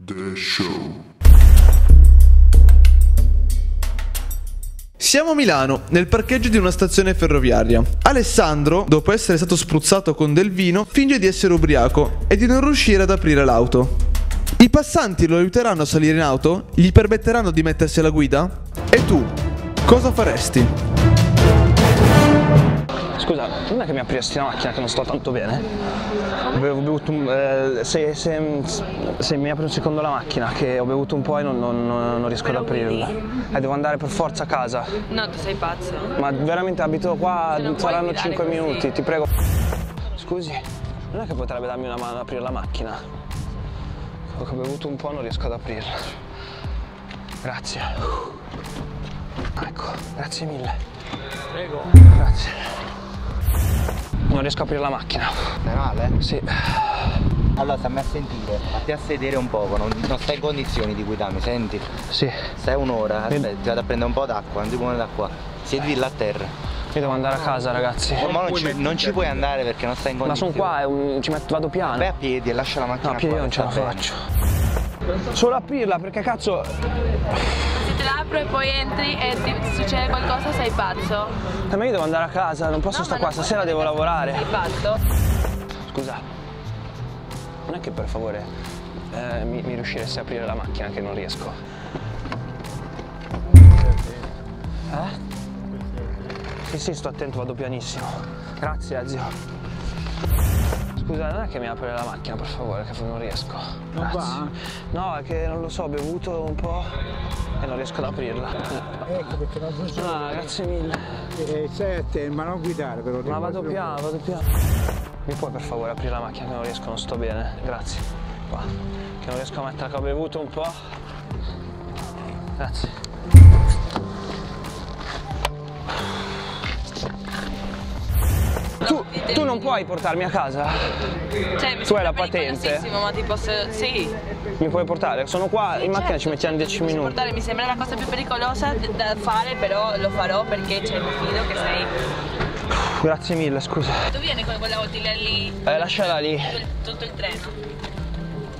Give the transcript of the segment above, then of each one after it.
The Show. Siamo a Milano, nel parcheggio di una stazione ferroviaria. Alessandro, dopo essere stato spruzzato con del vino, finge di essere ubriaco e di non riuscire ad aprire l'auto. I passanti lo aiuteranno a salire in auto? Gli permetteranno di mettersi alla guida? E tu, cosa faresti? Scusa, non è che mi apriresti la macchina che non sto tanto bene? Avevo bevuto un, eh, se, se- se mi apri un secondo la macchina che ho bevuto un po' e non, non- non- non riesco ad aprirla. Eh, devo andare per forza a casa. No, tu sei pazzo. Ma veramente abito qua, saranno guidare 5 così. minuti, ti prego. Scusi, non è che potrebbe darmi una mano ad aprire la macchina? Ho bevuto un po' e non riesco ad aprirla. Grazie. Ecco, grazie mille. Prego. Grazie. Non riesco a aprire la macchina. Stai male? Sì. Allora stammi a sentire, fatti a sedere un poco, non, non stai in condizioni di guidarmi, senti? Sì. Stai un'ora, aspetta, ti vado a prendere un po' d'acqua, non ti muovere da qua. Siediti là a terra. Io devo andare a casa, ragazzi. Ma non ci, non ci puoi andare perché non stai in Ma condizioni. sono qua, un- ci metto, vado piano. Vai a piedi e lascia la macchina No, a piedi qua, non ce la bene. faccio. Solo aprirla perché cazzo. Te la apro e poi entri e ti succede qualcosa, sei pazzo. Eh, ma io devo andare a casa, non posso No, stare qua, stasera devo lavorare. Sei pazzo. Scusa, non è che per favore eh, mi, mi riusciresti a aprire la macchina che non riesco? Eh? Sì, sì, sto attento, vado pianissimo. Grazie, zio. Scusa, non è che mi apre la macchina, per favore, che non riesco. Non va? No, è che non lo so, ho bevuto un po' e non riesco ad aprirla. Ecco perché non funziona. Ah, grazie mille. Eh, stai attento, ma non guidare però. Ma vado piano, vado piano. Mi puoi per favore aprire la macchina che non riesco, non sto bene. Grazie. Qua. Che non riesco a mettere che ho bevuto un po'. Grazie. Non puoi portarmi a casa? Cioè, mi Tu hai la patente? ma ti posso. Sì. Mi puoi portare? Sono qua in macchina certo, ci mettiamo 10 ti posso minuti. portare, mi sembra la cosa più pericolosa da fare, però lo farò perché c'è mi fido che sei. Grazie mille, scusa. Tu vieni con quella bottiglia lì, Eh, lasciala lì, tutto il, tutto il treno.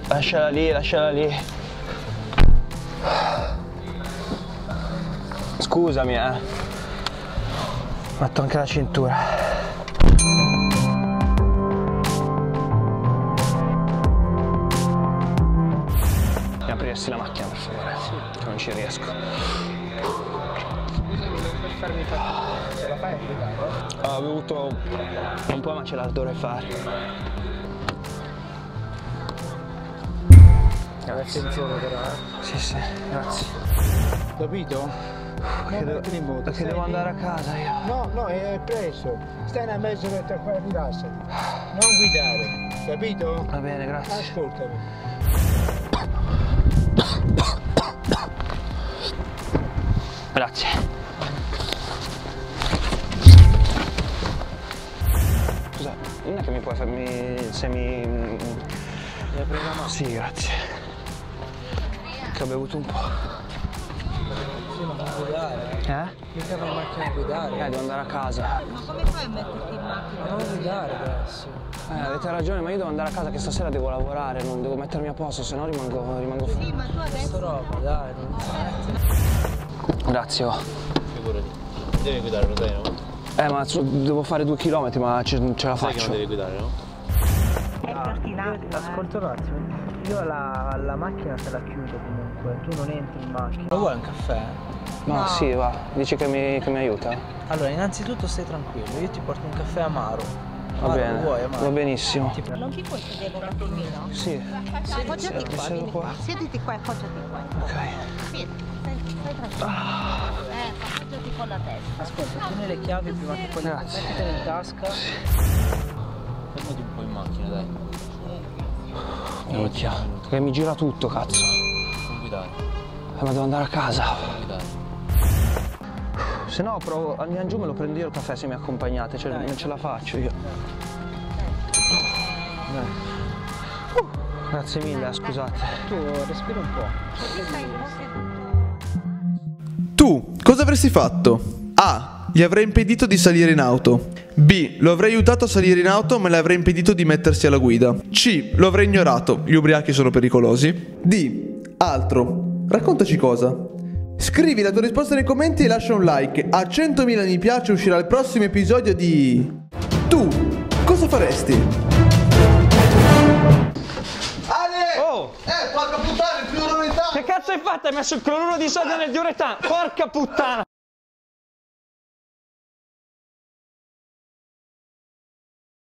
lasciala lì, lasciala lì. Scusami, eh. Metto anche la cintura. Apriresti la macchina per favore? Che non ci riesco. Ho bevuto un po' ma ce la dovrei fare. Grazie. Attenzione però, eh. Sì, sì, grazie. Capito? Che devo, stai devo andare a casa io. No, no, è preso. Stai una mezz'oretta qua, rilassati. Non guidare, capito? Va bene, grazie. Ascoltami. Grazie. Scusa, non è che mi puoi farmi. se mi. Mi apri la mano. Sì, grazie. Che ho bevuto un po'. Sì, ma non guidare. Eh? Mica vai in macchina a guidare. Eh, devo andare a casa. Ma come fai a metterti in macchina? Ma non guidare adesso. Eh, avete ragione, ma io devo andare a casa che stasera devo lavorare, non devo mettermi a posto, se no rimango, rimango fuori. ma tu adesso. Sto roba, dai, non. Grazie, oh. Figurati. Devi guidare, lo sai, no? Eh, ma devo fare due chilometri, ma ce, ce la Sai che faccio. non devi guidare, no? Ascolta un attimo. Io la, la macchina te la chiudo comunque, tu non entri in macchina. Lo vuoi un caffè? Ma sì, va, dici che mi, che mi aiuta? Allora, innanzitutto stai tranquillo, io ti porto un caffè amaro. Va Amaro, bene, lo vuoi amaro? va benissimo. Ti- Non ti puoi sedere un attimino? Sì, Appoggiati mi qua, vieni qua. Siediti qua e appoggiati qua. ok. Siediti, stai, stai tranquillo. Ah. Eh, appoggiati con la testa. Ascolta, tieni le chiavi prima che poi Grazie. mettitele in tasca. Fermati un po' in macchina, dai. Minchia, che mi gira tutto, cazzo. Guidare, Eh, ma devo andare a casa. Se no, provo, andiamo giù, me lo prendo io il caffè se mi accompagnate, cioè non ce la faccio io. Dai. Uh, grazie mille, scusate. Tu respira un po'. Tu cosa avresti fatto? A. Gli avrei impedito di salire in auto. B. Lo avrei aiutato a salire in auto ma le avrei impedito di mettersi alla guida. C. Lo avrei ignorato, gli ubriachi sono pericolosi. D. Altro. Raccontaci cosa. Scrivi la tua risposta nei commenti e lascia un like. A 100.000 mi piace uscirà il prossimo episodio di... Tu, cosa faresti? Ale! Oh! Eh, porca puttana, il fluoro Che cazzo hai fatto? Hai messo il cloruro di sodio nel diuretano? Porca puttana!